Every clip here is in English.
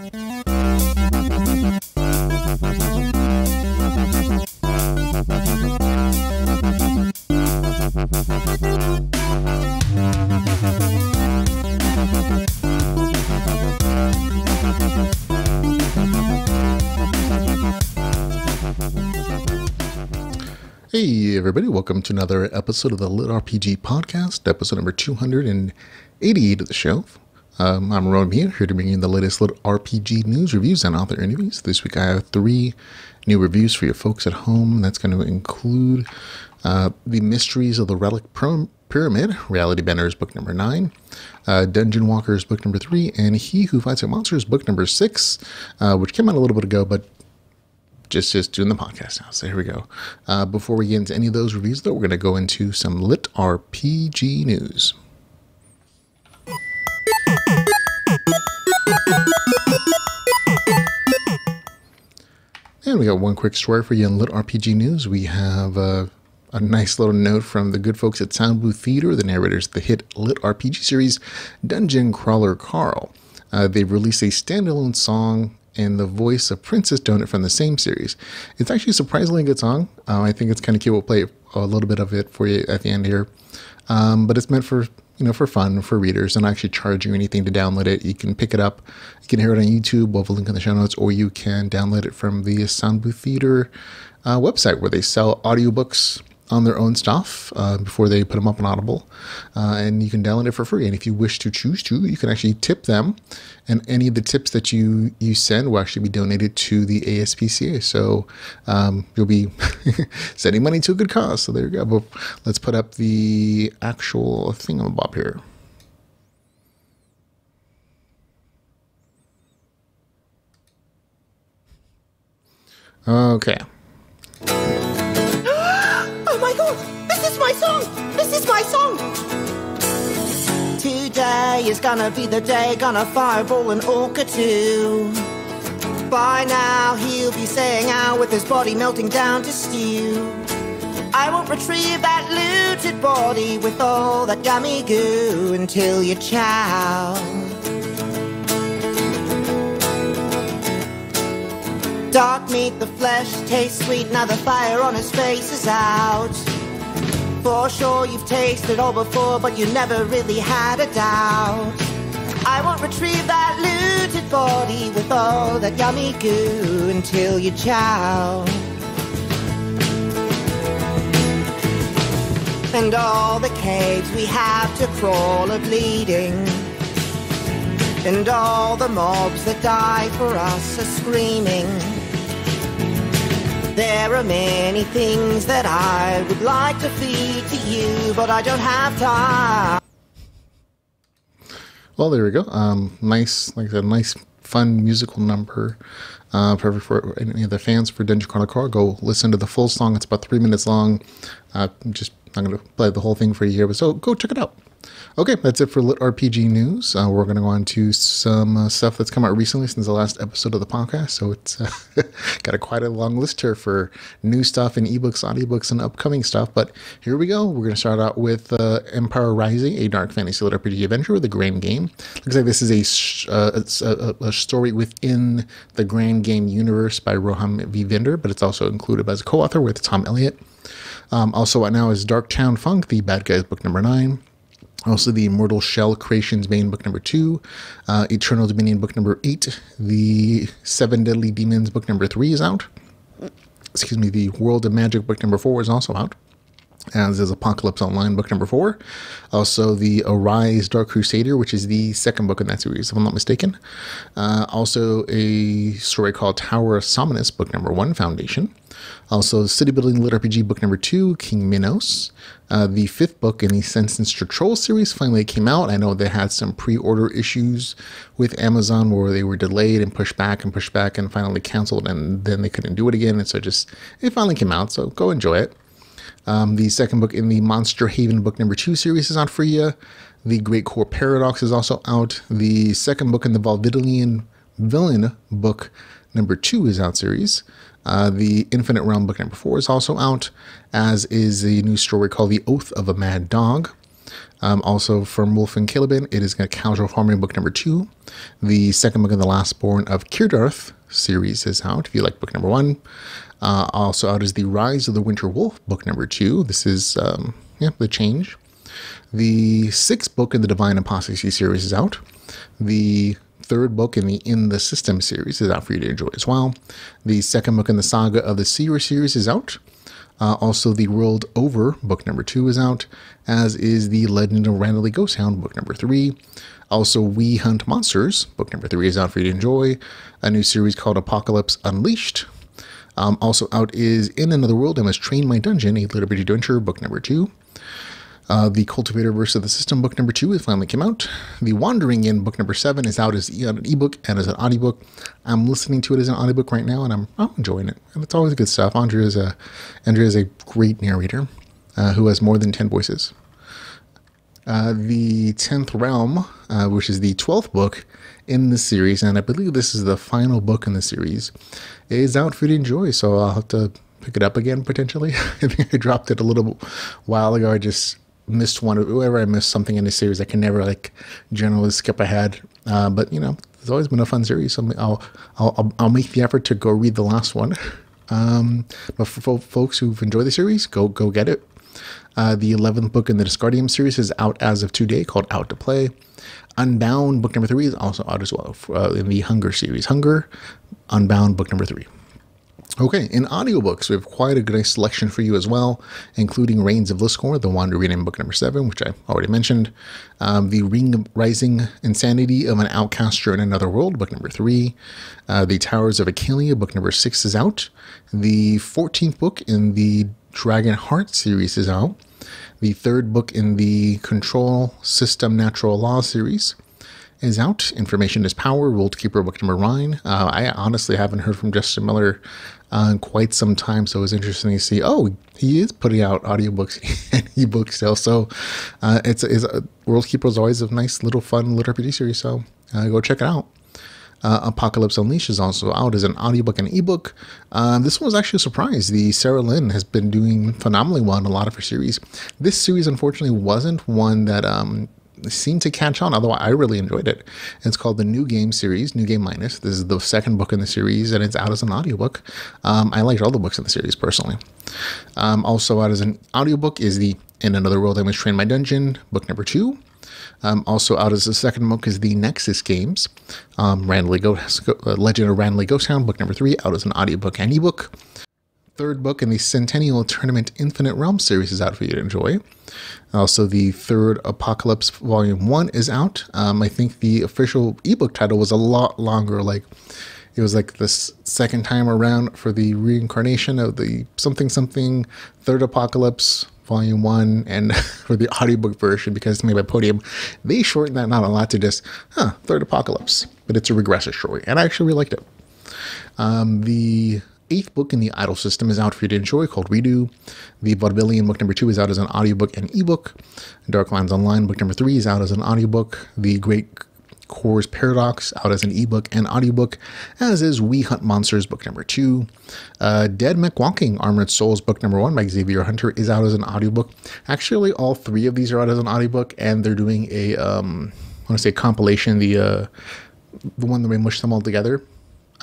Hey, everybody, welcome to another episode of the Lit RPG Podcast, episode number 288 of the show. Um, I'm Ron here, here to bring you the latest Lit RPG news, reviews, and author interviews. This week I have three new reviews for you folks at home. That's going to include uh, The Mysteries of the Relict Pyramid, Reality Benders, book number nine, uh, Dungeon Walkers, book number three, and He Who Fights a Monsters, book number six, uh, which came out a little bit ago, but just just doing the podcast now. So here we go. Uh, before we get into any of those reviews, though, we're going to go into some lit RPG news. And we got one quick story for you in lit RPG news. We have uh, a nice little note from the good folks at Soundbooth Theater, the narrators of the hit lit RPG series Dungeon Crawler Carl. Uh, they've released a standalone song and the voice of Princess Donut from the same series. It's actually a surprisingly good song. Uh, I think it's kind of cute. We'll play a little bit of it for you at the end here. Um, but it's meant for you know for fun for readers and I actually charge you anything to download it. You can pick it up. You can hear it on YouTube. We'll have a link in the show notes, or you can download it from the Soundbooth Theater uh, website where they sell audiobooks on their own stuff uh, before they put them up on Audible. Uh, and you can download it for free. And if you wish to choose to, you can actually tip them. And any of the tips that you, you send will actually be donated to the ASPCA. So um, you'll be sending money to a good cause. So there you go. But let's put up the actual thingamabob here. Okay. Oh my god! This is my song! This is my song! Today is gonna be the day, gonna fireball an orca too. By now he'll be saying out with his body melting down to stew. I won't retrieve that looted body with all that gummy goo until you chow. Dark meat, the flesh tastes sweet, now the fire on his face is out. For sure you've tasted all before, but you never really had a doubt. I won't retrieve that looted all that yummy goo until you chow. And all the caves we have to crawl are bleeding. And all the mobs that die for us are screaming. There are many things that I would like to feed to you, but I don't have time. Well, there we go. Um, nice, like a nice, fun musical number. Uh, perfect for any of the fans for Dungeon Crawler Carl. Go listen to the full song. It's about three minutes long. Uh, just I'm going to play the whole thing for you here, but so go check it out. Okay, that's it for Lit RPG news. Uh, we're going to go on to some uh, stuff that's come out recently since the last episode of the podcast. So it's uh, got a quite a long list here for new stuff and ebooks, audiobooks, and upcoming stuff. But here we go. We're going to start out with uh, Empyrean's Rise, a dark fantasy lit RPG adventure with the Grand Game. Looks like this is a, uh, a, a, story within the Grand Game universe by Rohan V. Vinder, but it's also included as a co-author with Tom Elliott. Um, also out now is Dark Town Funk, the Bad Guys book number nine. Also, the Immortal Shell Creations Bane book number two, uh, Eternal Dominion book number eight, the Seven Deadly Demons book number three is out. Excuse me, the World of Magic book number four is also out, as is Apocalypse Online book number four. Also, the Arise Dark Crusader, which is the second book in that series, if I'm not mistaken. Uh, also, a story called Tower of Somnus book number one, Foundation. Also, City Building Lit RPG book number two, King Minos. Uh, the fifth book in the Sentenced to Troll series finally came out. I know they had some pre order issues with Amazon where they were delayed and pushed back and pushed back and finally canceled, and then they couldn't do it again. And so just, it finally came out. So go enjoy it. Um, the second book in the Monster Haven book number two series is out for you. The Great Core Paradox is also out. The second book in the Volvidian Villain book number two is out series. Uh, the Infinite Realm book number four is also out, as is a new story called The Oath of a Mad Dog. Um, also from Wolf and Calebin, it is a casual farming book number two. The second book of the Last Born of Kirdarth series is out. If you like book number one, uh, also out is the Rise of the Winter Wolf book number two. This is um, yeah the change. The sixth book in the Divine Apostasy series is out. The third book in the In the System series is out for you to enjoy as well. The second book in the Saga of the Seer series is out. Uh, also, The World Over, book number two, is out, as is The Legend of Randidly Ghosthound, book number three. Also, We Hunt Monsters, book number three, is out for you to enjoy. A new series called Apocalypse Unleashed. Um, also out is In Another World, I Must Train My Dungeon, a Literary Adventure, book number two. Uh, the Cultivator Verse of the System book number two has finally came out. The Wandering Inn, book number seven is out as an ebook and as an audiobook. I'm listening to it as an audiobook right now, and I'm, I'm enjoying it. And it's always good stuff. Andrea is a Andrea is a great narrator uh, who has more than ten voices. Uh, the Tenth Realm, uh, which is the twelfth book in the series, and I believe this is the final book in the series, is out for you to enjoy. So I'll have to pick it up again potentially. I think I dropped it a little while ago. I just missed one. Whenever I miss something in the series, I can never like generally skip ahead. Uh, but you know, it's always been a fun series. So I'll I'll I'll make the effort to go read the last one. Um, but for folks who've enjoyed the series, go go get it. Uh, the 11th book in the Discardium series is out as of today, called Out to Play. Unbound, book number three, is also out as well uh, in the Hunger series. Hunger, Unbound, book number three. Okay, in audiobooks, we have quite a nice selection for you as well, including Reigns of Liscor, the Wandering Inn book number seven, which I already mentioned, um, The Ring Rising Insanity of an Outcaster in Another World, book number three, uh, The Towers of Achalia, book number six is out, the 14th book in the Dragon Heart series is out, the third book in the Control System Natural Law series, is out. Information is Power, World Keeper Book Number Nine. Uh, I honestly haven't heard from Justin Miller uh, quite some time. So it was interesting to see, oh, he is putting out audiobooks and ebooks still. So uh, it's, it's a, World Keeper is always a nice little fun little RPG series. So uh, go check it out. Uh, Apocalypse Unleashed is also out as an audiobook and ebook. Um, this one was actually a surprise. The Sarah Lin has been doing phenomenally well in a lot of her series. This series, unfortunately, wasn't one that um, seemed to catch on. Although I really enjoyed it. It's called the New Game series, New Game Minus. This is the second book in the series, and it's out as an audiobook. Um, I liked all the books in the series personally. Um, also out as an audiobook is the In Another World I Must Train My Dungeon, book number two. Um, also out as the second book is the Nexus Games, um, Ghost, uh, Legend of Randidly Ghosthound, book number three, out as an audiobook and ebook third book in the Centennial Tournament Infinite Realm series is out for you to enjoy. Also, the third Apocalypse Volume 1 is out. Um, I think the official ebook title was a lot longer, like it was like the second time around for the reincarnation of the something something third apocalypse volume one and for the audiobook version because it's made by podium they shortened that not a lot to just huh third apocalypse but it's a regressive story and i actually really liked it um, the eighth book in the Idol system is out for you to enjoy called Redo. The Vaudevillian book number two is out as an audiobook and ebook. Darklands Online book number three is out as an audiobook. The Great Core's Paradox out as an ebook and audiobook, as is We Hunt Monsters book number two. Uh, Dead McWalking Armored Souls book number one by Xavier Hunter is out as an audiobook. Actually, all three of these are out as an audiobook, and they're doing a um, I want to say compilation, the uh, the one that we mush them all together.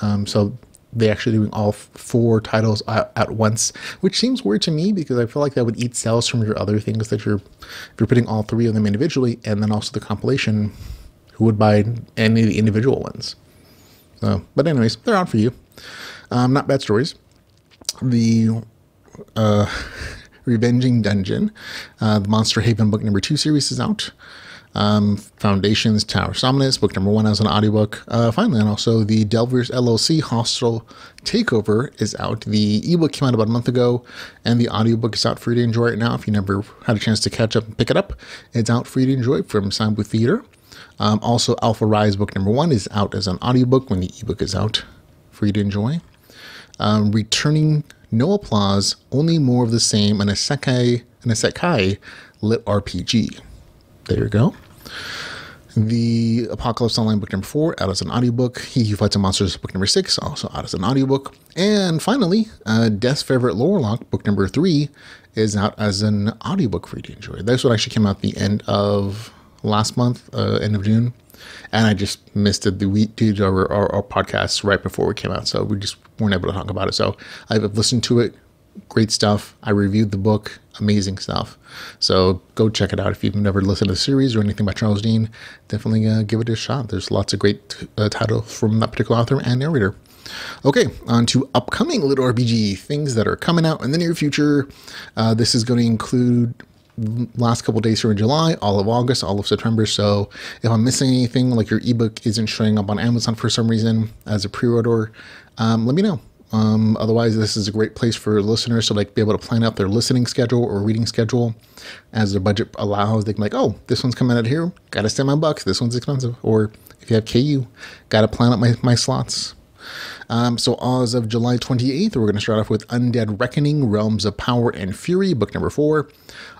Um, so they actually doing all four titles at, once, which seems weird to me because I feel like that would eat sales from your other things that you're if you're putting all three of them individually and then also the compilation. Who would buy any of the individual ones? So, but anyways, they're out for you. Um, not bad stories. The uh, Revenging Dungeon, uh, the Monster Haven book number two series is out um, Foundations Tower Somnus, book number one as an audiobook. Uh, finally, and also the Delvers LLC Hostile Takeover is out. The ebook came out about a month ago, and the audiobook is out for you to enjoy right now. If you never had a chance to catch up and pick it up, it's out for you to enjoy from Soundbooth Theater. Um, also, Alpha Rise book number one is out as an audiobook when the ebook is out for you to enjoy. Um, returning no applause, only more of the same, and isekai, and isekai lit RPG. There you go. The Apocalypse Online book number four out as an audiobook. He Who Fights the Monsters book number six also out as an audiobook. And finally, uh, Death's Favorite Lorelock book number three is out as an audiobook for you to enjoy. This one actually came out the end of last month, uh, end of June. And I just missed it. We did our, our, our podcast right before it came out. So we just weren't able to talk about it. So I've listened to it. Great stuff. I reviewed the book. Amazing stuff. So go check it out. If you've never listened to the series or anything by Charles Dean, definitely uh, give it a shot. There's lots of great uh, titles from that particular author and narrator. Okay, on to upcoming Lit RPG things that are coming out in the near future. Uh, this is going to include last couple days here in July, all of August, all of September. So if I'm missing anything, like your ebook isn't showing up on Amazon for some reason as a pre-order, um, let me know. Um, otherwise, this is a great place for listeners to like be able to plan out their listening schedule or reading schedule as their budget allows. They can like, oh, this one's coming out here, gotta spend my bucks. This one's expensive. Or if you have KU, gotta plan out my, my slots. Um, so, as of July 28th, we're going to start off with Undead Reckoning, Realms of Power and Fury, book number four.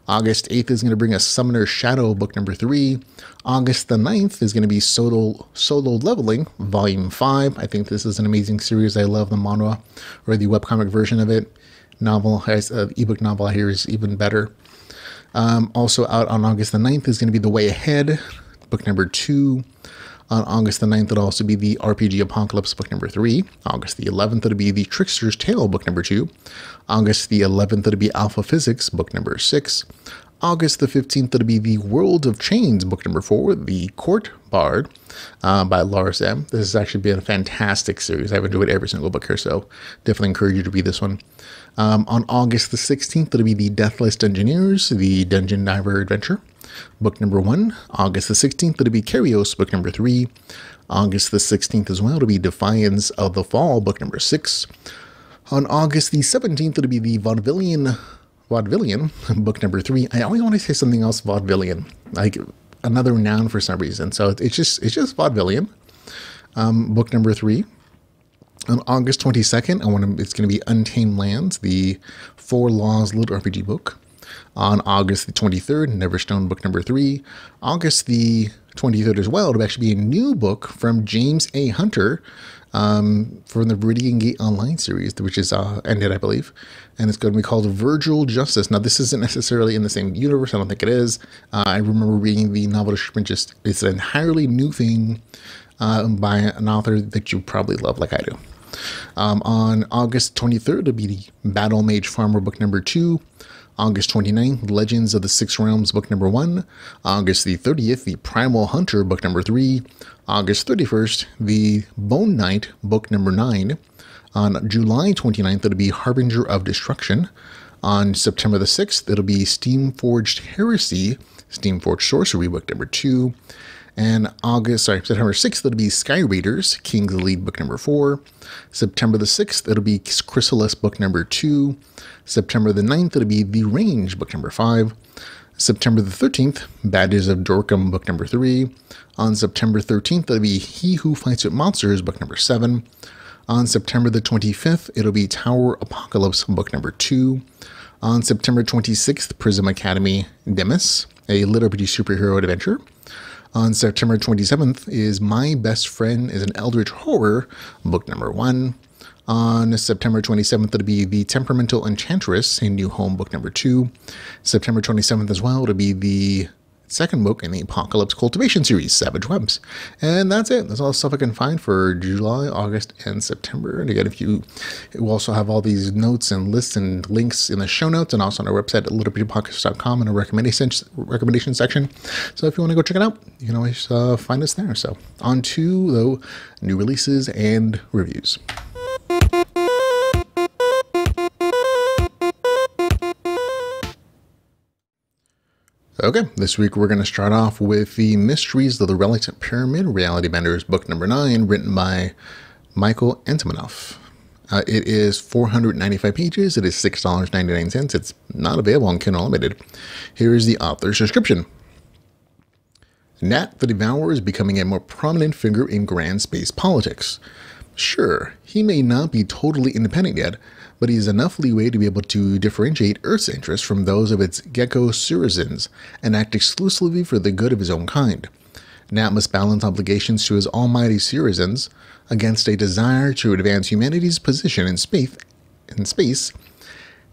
August 8th is going to bring us Summoner Shadow, book number three. August the 9th is going to be Solo, Solo Leveling, volume five. I think this is an amazing series. I love the manga or the webcomic version of it. Novel, uh, ebook novel hear is even better. Um, also out on August the 9th is going to be The Way Ahead, book number two. On August the 9th, it'll also be the RPG Apocalypse book number 3. August the 11th, it'll be the Trickster's Tale book number 2. August the 11th, it'll be Alpha Physics book number 6. August the 15th, it'll be the World of Chains book number 4, The Court Bard uh, by Lars M. This has actually been a fantastic series. I've enjoyed every single book here, so definitely encourage you to read this one. Um, on August the 16th, it'll be the Deathless Dungeoneers, the Dungeon Diver Adventure book number one. August the 16th, it'll be Kairos, book number three. August the 16th as well, it'll be Defiance of the Fall, book number six. On August the 17th, it'll be the Vaudevillian, Vaudevillian, book number three. I always want to say something else Vaudevillian, like another noun for some reason. So it's just it's just Vaudevillian, um, book number three. On August 22nd, I want to, it's going to be Untamed Lands, the Four Laws Lit RPG book on August the 23rd, Neverstone book number three. August the 23rd as well, it'll actually be a new book from James A. Hunter um, from the Viridian Gate Online series, which is uh, ended, I believe. And it's going to be called Virgil Justice. Now, this isn't necessarily in the same universe. I don't think it is. Uh, I remember reading the novel description, just it's an entirely new thing uh, by an author that you probably love, like I do. Um, on August 23rd, it'll be the Battle Mage Farmer book number two. August 29th, Legends of the Six Realms, book number one. August the 30th, The Primal Hunter, book number three. August 31st, The Bone Knight, book number nine. On July 29th, it'll be Harbinger of Destruction. On September the 6th, it'll be Steamforged Heresy, Steamforged Sorcery, book number two. And August, sorry, September 6th, it'll be Sky Raiders, King's Lead, book number four. September the 6th, it'll be Chrysalis, book number two. September the 9th, it'll be The Range, book number five. September the 13th, Badges of Dorkham, book number three. On September 13th, it'll be He Who Fights with Monsters, book number seven. On September the 25th, it'll be Tower Apocalypse, book number two. On September 26th, Prism Academy Demis, a Little superhero adventure. On September 27th is My Best Friend is an Eldritch Horror, book number one. On September 27th, it'll be The Temperamental Enchantress, a new home, book number two. September 27th as well, it'll be the second book in the Apocalypse Cultivation series, Savage Webs. And that's it. That's all the stuff I can find for July, August, and September. And again, if you we also have all these notes and lists and links in the show notes and also on our website at littlepodcast.com in a recommendation, recommendation section. So if you want to go check it out, you can always uh, find us there. So on to the new releases and reviews. Okay, this week we're going to start off with The Mysteries of the Relict Pyramid Reality Benders, book number nine, written by Michael Atamanov. Uh, it is 495 pages. It is $6.99. It's not available on Kindle Unlimited. Here is the author's description. Gnat the Devourer is becoming a more prominent figure in grand space politics. Sure, he may not be totally independent yet, but he has enough leeway to be able to differentiate Earth's interests from those of its Geckho citizens and act exclusively for the good of his own kind. Gnat must balance obligations to his almighty citizens against a desire to advance humanity's position in space, in space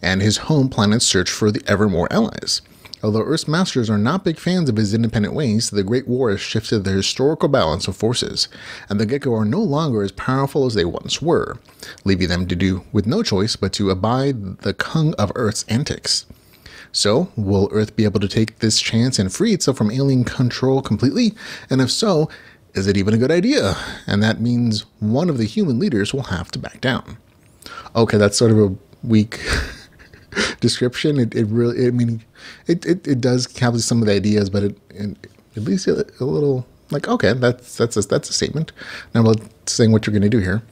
and his home planet's search for the evermore allies. Although Earth's masters are not big fans of his independent ways, the Great War has shifted the historical balance of forces, and the Geckho are no longer as powerful as they once were, leaving them to do with no choice but to abide the Kung of Earth's antics. So, will Earth be able to take this chance and free itself from alien control completely? And if so, is it even a good idea? And that means one of the human leaders will have to back down. Okay, that's sort of a weak description. It, it really, I mean, it, it, it does have some of the ideas, but it, it at least a, a, little like, okay, that's, that's a, that's a statement. Now about saying what you're going to do here.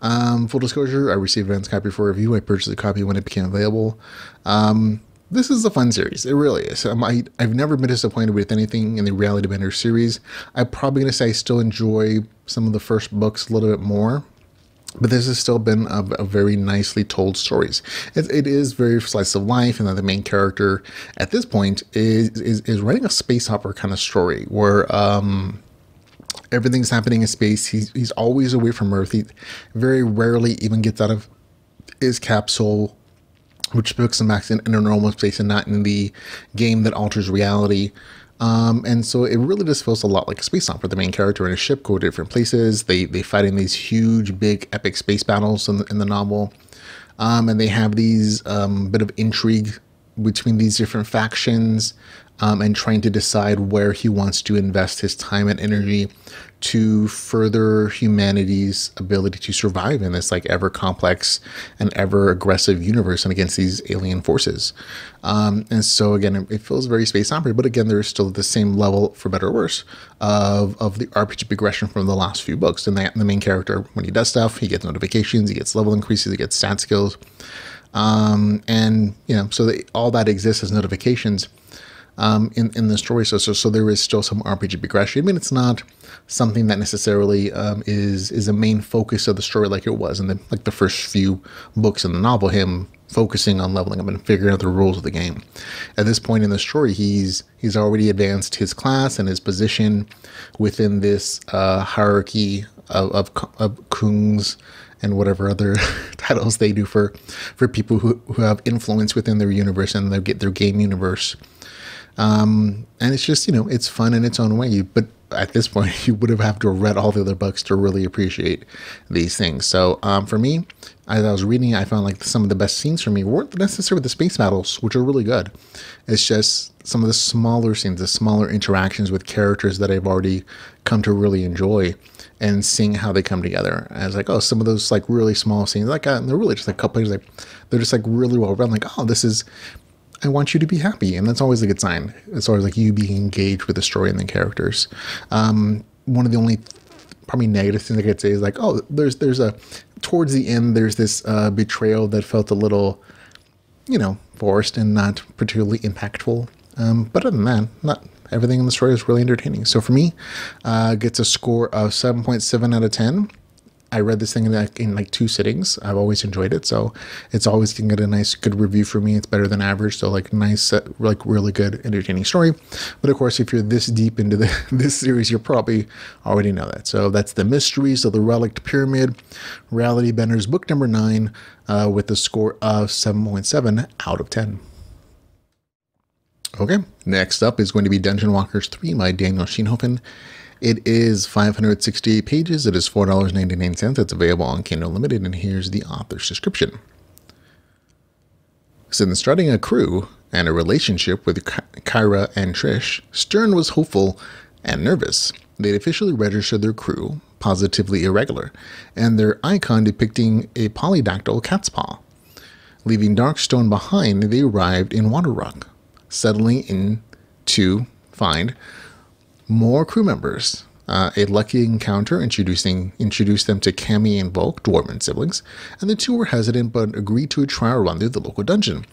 Um, full disclosure, I received advance copy for review. I purchased a copy when it became available. Um, this is a fun series. It really is. Um, I, I've never been disappointed with anything in the Reality Bender series. I'm probably going to say I still enjoy some of the first books a little bit more but this has still been a, a very nicely told stories. It, it is very slice of life, and that the main character at this point is is, is writing a space opera kind of story where um, everything's happening in space. He's he's always away from Earth. He very rarely even gets out of his capsule, which puts him back in, in a normal space and not in the game that alters reality. Um, and so it really just feels a lot like a space opera. The main character and his ship go to different places. They they fight in these huge, big, epic space battles in the, in the novel, um, and they have these um, bit of intrigue between these different factions um, and trying to decide where he wants to invest his time and energy to further humanity's ability to survive in this like ever complex and ever aggressive universe and against these alien forces. Um, and so again, it, feels very space opera, but again, there's still the same level, for better or worse, of of the RPG progression from the last few books. And the, the main character, when he does stuff, he gets notifications, he gets level increases, he gets stat skills. Um, and you know, so they, all that exists as notifications um, in in the story. So, so so there is still some RPG progression. I mean, it's not something that necessarily um, is is a main focus of the story like it was in the like the first few books in the novel. Him focusing on leveling up and figuring out the rules of the game. At this point in the story, he's he's already advanced his class and his position within this uh, hierarchy of, of, of kungs and whatever other titles they do for for people who, who have influence within their universe and their their game universe. Um, and it's just, you know, it's fun in its own way. But at this point, you would have had to have read all the other books to really appreciate these things. So um, for me, as I was reading, I found like some of the best scenes for me weren't necessarily the space battles, which are really good. It's just some of the smaller scenes, the smaller interactions with characters that I've already come to really enjoy and seeing how they come together. I was like, oh, some of those like really small scenes, like uh, they're really just like a couple like they're just like really well run. Like, oh, this is I want you to be happy, and that's always a good sign. It's always like you being engaged with the story and the characters. Um, one of the only probably negative things I could say is like, oh, there's there's a towards the end there's this uh, betrayal that felt a little, you know, forced and not particularly impactful. Um, but other than that, not everything in the story is really entertaining. So for me, uh, gets a score of seven point seven out of ten. I read this thing in like, in like two sittings. I've always enjoyed it, so it's always gonna get a nice, good review for me. It's better than average, so like nice, uh, like really good, entertaining story. But of course, if you're this deep into the, this series, you probably already know that. So that's the Mysteries of the Relict Pyramid, Reality Benders, book number nine, uh, with a score of 7.7 out of 10. Okay, next up is going to be Dungeon Walkers 3 by Daniel Schinhofen. It is 568 pages. It is $4.99. It's available on Kindle Unlimited, and here's the author's description. Since starting a crew and a relationship with Kyra and Trish, Stern was hopeful and nervous. They'd officially registered their crew, positively irregular, and their icon depicting a polydactyl cat's paw. Leaving Darkstone behind, they arrived in Waterrock, settling in to find more crew members. Uh, a lucky encounter introducing introduced them to Cammy and Volk, Dwarven siblings, and the two were hesitant but agreed to a trial run through the local dungeon.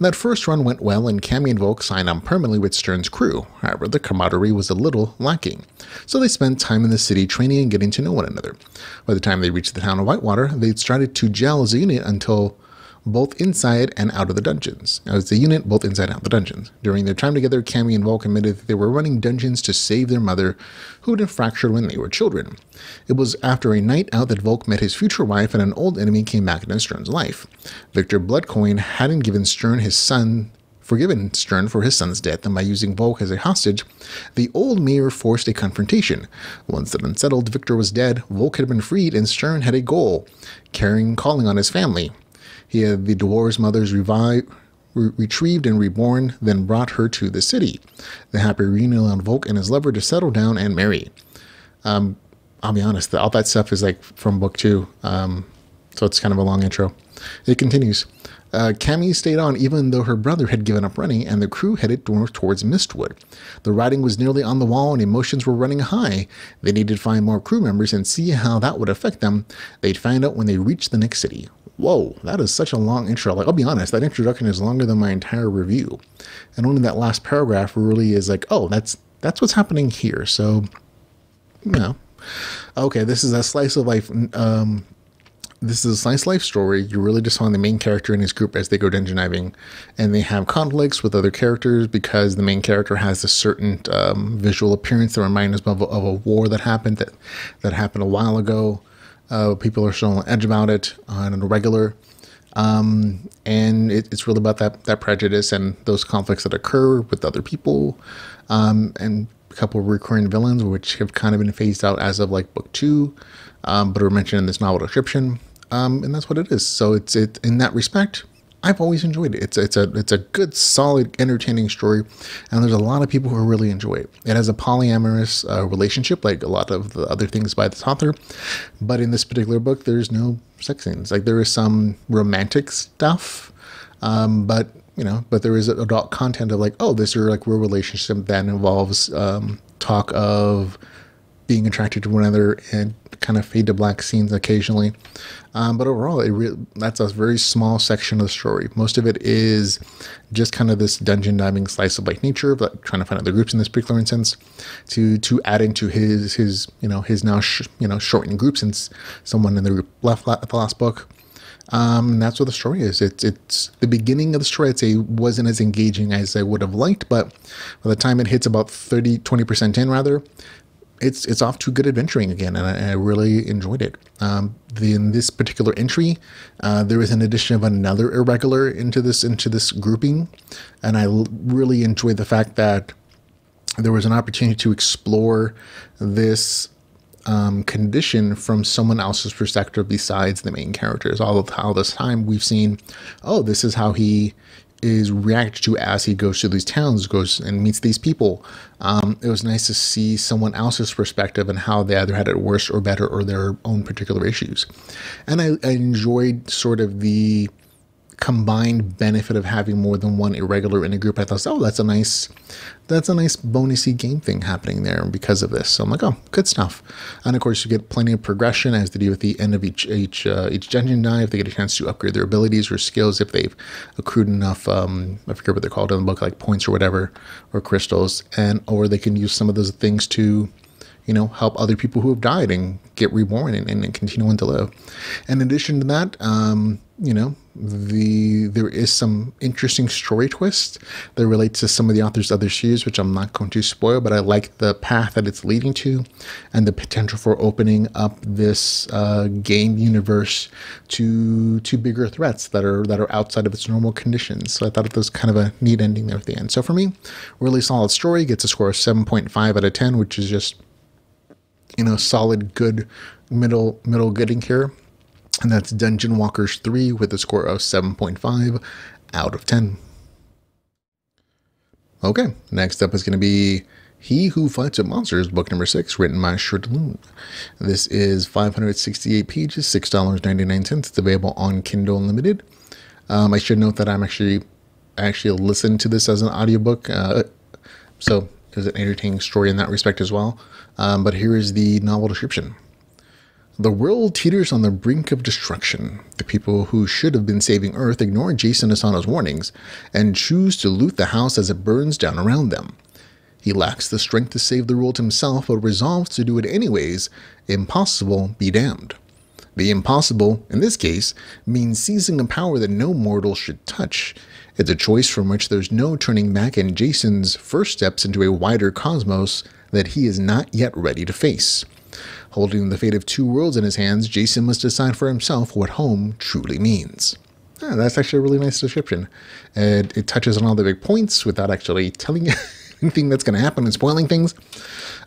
that first run went well, and Cammy and Volk signed on permanently with Stern's crew. However, the camaraderie was a little lacking, so they spent time in the city training and getting to know one another. By the time they reached the town of Whitewater, they'd started to gel as a unit until both inside and out of the dungeons. It's a unit both inside and out of the dungeons. During their time together, Cammy and Volk admitted that they were running dungeons to save their mother, who had been fractured when they were children. It was after a night out that Volk met his future wife, and an old enemy came back into Stern's life. Victor Bloodcoin hadn't given Stern his son forgiven Stern for his son's death, and by using Volk as a hostage, the old mayor forced a confrontation. Once that unsettled, Victor was dead, Volk had been freed, and Stern had a goal, carrying calling on his family. He had the dwarves' mothers revived, re- retrieved and reborn, then brought her to the city. The happy reunion allowed Volk and his lover to settle down and marry. Um, I'll be honest, all that stuff is like from book two, um, so it's kind of a long intro. It continues. Uh, Cammy stayed on even though her brother had given up running and the crew headed north towards Mistwood. The writing was nearly on the wall and emotions were running high. They needed to find more crew members and see how that would affect them. They'd find out when they reached the next city. Whoa, that is such a long intro. Like, I'll be honest, that introduction is longer than my entire review. And only that last paragraph really is like, oh, that's that's what's happening here. So, you know, okay, this is a slice of life um, this is a slice of life story. You're really just on the main character and his group as they go dungeon diving, and they have conflicts with other characters because the main character has a certain um, visual appearance that reminds us of, of, a war that happened that that happened a while ago. Uh, people are still on edge about it on a regular, um, and it, it's really about that that prejudice and those conflicts that occur with other people, um, and a couple of recurring villains which have kind of been phased out as of like book two, um, but are mentioned in this novel description um, and that's what it is. So it's it in that respect. I've always enjoyed it. It's it's a it's a good, solid, entertaining story, and there's a lot of people who really enjoy it. It has a polyamorous uh, relationship, like a lot of the other things by this author, but in this particular book, there's no sex scenes. Like there is some romantic stuff, um, but you know, but there is adult content of like, oh, this is like real relationship that involves um, talk of being attracted to one another and kind of fade to black scenes occasionally. Um, but overall, it re- that's a very small section of the story. Most of it is just kind of this dungeon diving slice of life nature, but trying to find other groups in this particular instance, to to add into his his you know his now sh- you know shortened group since someone in the group left at the last book. Um, and that's what the story is. It's it's the beginning of the story. I'd say wasn't as engaging as I would have liked, but by the time it hits about 30, 20 percent in, rather, it's it's off to good adventuring again, and I, I really enjoyed it. Um, the, in this particular entry, uh, there is an addition of another irregular into this into this grouping, and I really enjoyed the fact that there was an opportunity to explore this um, condition from someone else's perspective besides the main characters. All of how this time we've seen, oh, this is how he is reacted to as he goes to these towns, goes and meets these people. Um, it was nice to see someone else's perspective and how they either had it worse or better or their own particular issues. And I, I enjoyed sort of the combined benefit of having more than one irregular in a group. I thought, oh, that's a nice, that's a nice bonusy game thing happening there because of this. So I'm like, oh, good stuff. And of course, you get plenty of progression as they do at the end of each each uh, each dungeon dive. They get a chance to upgrade their abilities or skills if they've accrued enough. Um, I forget what they're called in the book, like points or whatever, or crystals, and or they can use some of those things to you know, help other people who have died and get reborn and, and continue on to live. In addition to that, um, you know, the there is some interesting story twist that relates to some of the author's other series, which I'm not going to spoil, but I like the path that it's leading to and the potential for opening up this uh, game universe to to bigger threats that are that are outside of its normal conditions. So I thought it was kind of a neat ending there at the end. So for me, really solid story. Gets a score of 7.5 out of 10, which is just you know solid good middle middle gooding here and that's Dungeon Walkers 3 with a score of 7.5 out of 10. Okay, next up is going to be He Who Fights with Monsters, book number 6, written by Shirtaloon. This is 568 pages, $6.99. It's available on Kindle Unlimited. Um, I should note that I'm actually actually listened to this as an audiobook, uh, so there's an entertaining story in that respect as well. Um, but here is the novel description. The world teeters on the brink of destruction. The people who should have been saving Earth ignore Jason Asano's warnings and choose to loot the house as it burns down around them. He lacks the strength to save the world himself, but resolves to do it anyways. Impossible be damned. The impossible, in this case, means seizing a power that no mortal should touch. It's a choice from which there's no turning back, and Jason's first steps into a wider cosmos that he is not yet ready to face. Holding the fate of two worlds in his hands, Jason must decide for himself what home truly means. Yeah, that's actually a really nice description. And it touches on all the big points without actually telling you anything that's going to happen and spoiling things.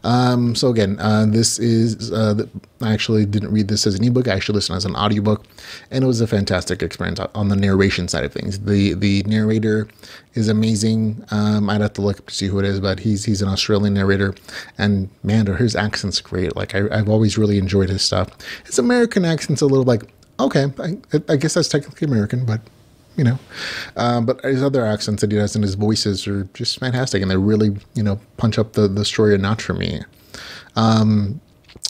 Um, so again, uh, this is uh, I actually didn't read this as an ebook. I actually listened as an audiobook, and it was a fantastic experience on the narration side of things. The the narrator is amazing. Um, I'd have to look to see who it is, but he's he's an Australian narrator, and man, his accent's great. Like I, I've always really enjoyed his stuff. His American accent's a little like okay, I, I guess that's technically American, but you know. Um, but his other accents that he does and his voices are just fantastic, and they really, you know, punch up the the story a notch for me. Um,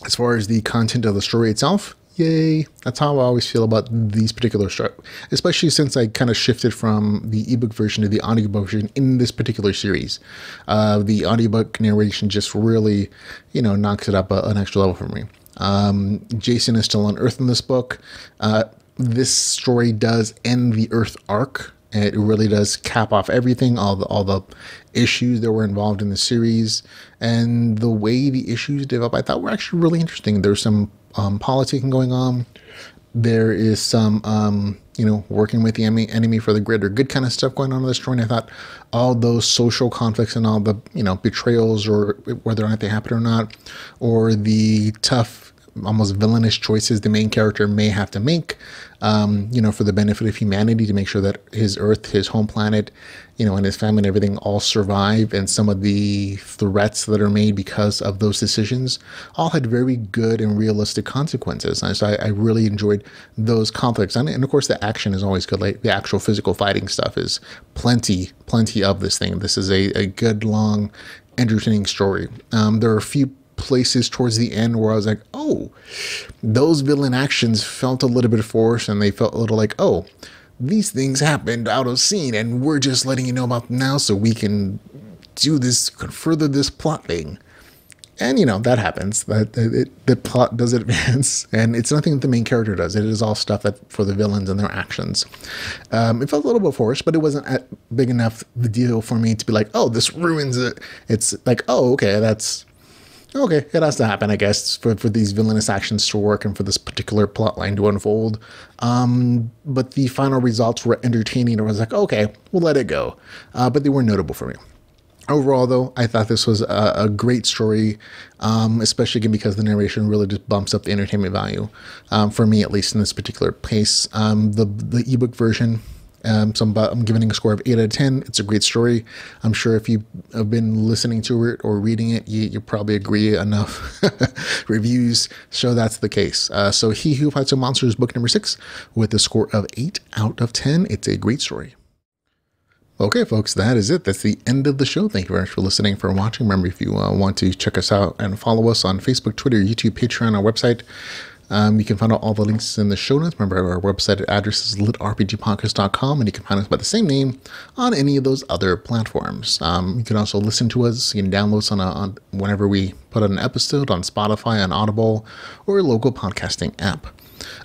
as far as the content of the story itself, yay! That's how I always feel about these particular stories, especially since I kind of shifted from the ebook version to the audiobook version in this particular series. Uh, the audiobook narration just really, you know, knocks it up a, an extra level for me. Um, Jason is still on Earth in this book. Uh, this story does end the Earth arc. It really does cap off everything, all the all the issues that were involved in the series, and the way the issues develop. I thought were actually really interesting. There's some um, politicking going on. There is some, um, you know, working with the enemy, enemy for the greater good kind of stuff going on in the story. And I thought all those social conflicts and all the, you know, betrayals or whether or not they happen or not, or the tough almost villainous choices the main character may have to make, um, you know, for the benefit of humanity to make sure that his Earth, his home planet, you know, and his family and everything all survive. And some of the threats that are made because of those decisions all had very good and realistic consequences. And so I, I really enjoyed those conflicts. And, and, of course, the action is always good. Like the actual physical fighting stuff is plenty, plenty of this thing. This is a, a good, long, entertaining story. Um, there are a few places towards the end where I was like, oh, those villain actions felt a little bit forced and they felt a little like, oh, these things happened out of scene and we're just letting you know about them now so we can do this, further this plot thing. And you know that happens. That it, the plot does advance, and it's nothing that the main character does. It is all stuff that for the villains and their actions. Um, it felt a little bit forced, but it wasn't big enough the deal for me to be like, "Oh, this ruins it." It's like, "Oh, okay, that's okay, it has to happen, I guess, for, for these villainous actions to work and for this particular plot line to unfold. Um, but the final results were entertaining. I was like, okay, we'll let it go. Uh, but they were notable for me. Overall, though, I thought this was a, a great story, um, especially again because the narration really just bumps up the entertainment value, um, for me at least in this particular case. Um, the the ebook version um, so I'm, I'm, giving a score of 8 out of 10. It's a great story. I'm sure if you have been listening to it or reading it, you, you probably agree enough reviews show that's the case. Uh, so He Who Fights a Monster is book number 6 with a score of 8 out of 10. It's a great story. Okay, folks, that is it. That's the end of the show. Thank you very much for listening, for watching. Remember, if you uh, want to check us out and follow us on Facebook, Twitter, YouTube, Patreon, our website, um, you can find out all the links in the show notes. Remember, our website address is litrpgpodcast.com, and you can find us by the same name on any of those other platforms. Um, you can also listen to us. You can download us on, a, on whenever we put out an episode on Spotify, on Audible, or a local podcasting app.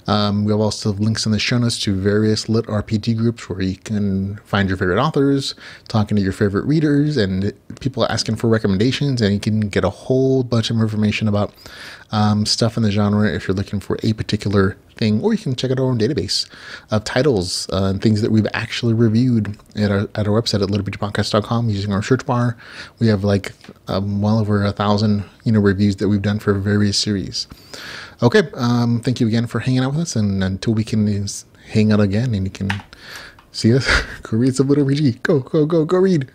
Um, we have also links in the show notes to various lit RPG groups where you can find your favorite authors, talking to your favorite readers, and people asking for recommendations. And you can get a whole bunch of information about um, stuff in the genre if you're looking for a particular thing, or you can check out our own database of titles uh, and things that we've actually reviewed at our, at our website at litrpgpodcast.com using our search bar. We have like um, well over a thousand you know reviews that we've done for various series. Okay, um, thank you again for hanging out with us, and until we can hang out again and you can see us, go read some lit RPG. Go, go, go, go read.